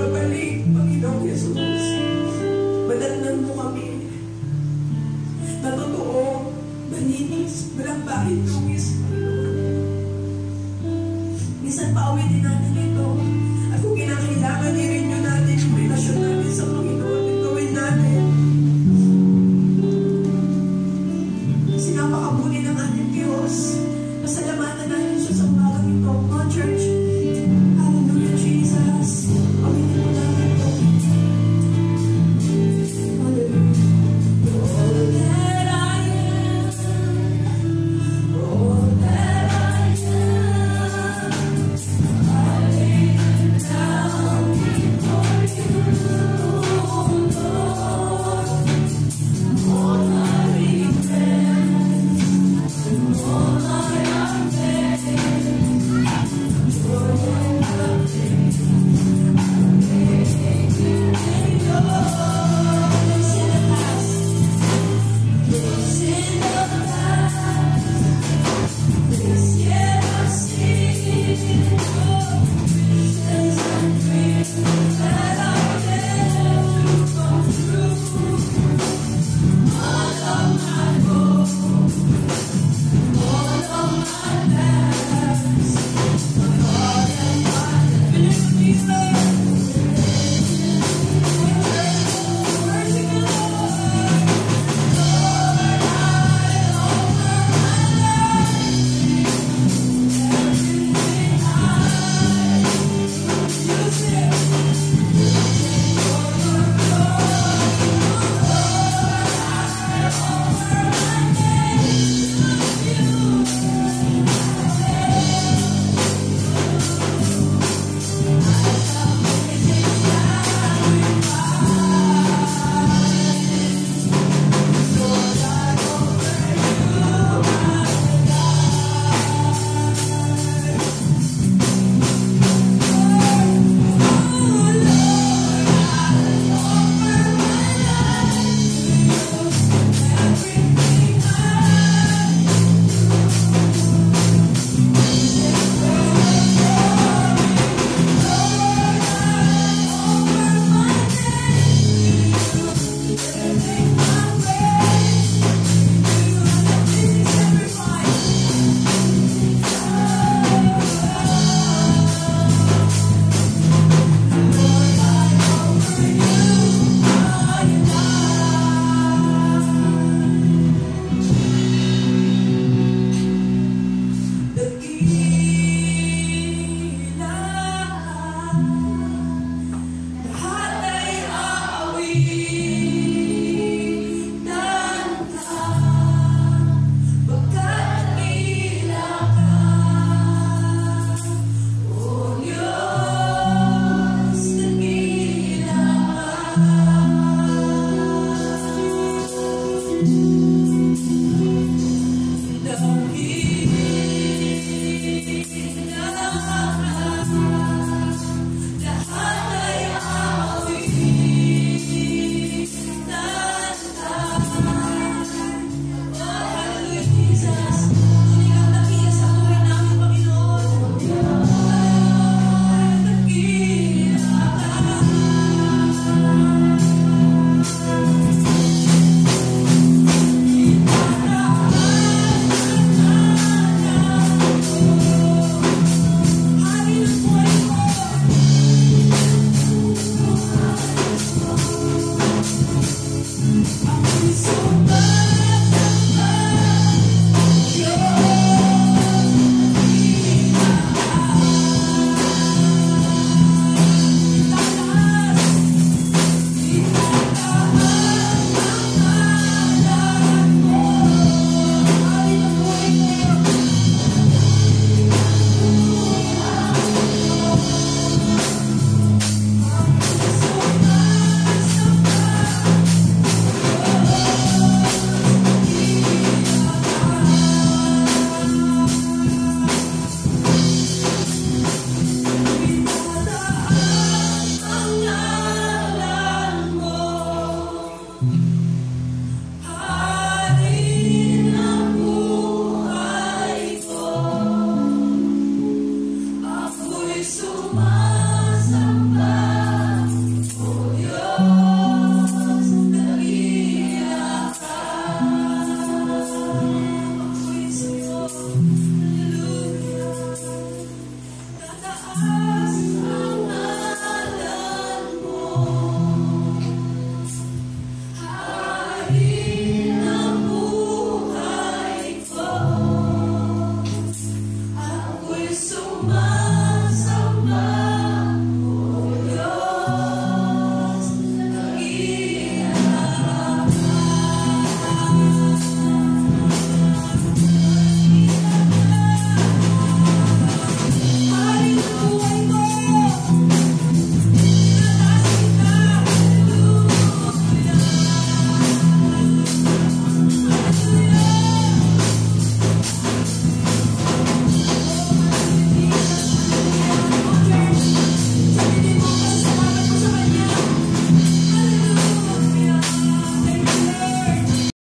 Babalik, Panginoong Jesus. Madatnan mo kami. Na totoo, maninis, walang bahid, tungis, Panginoon. Minsan pa awin din ang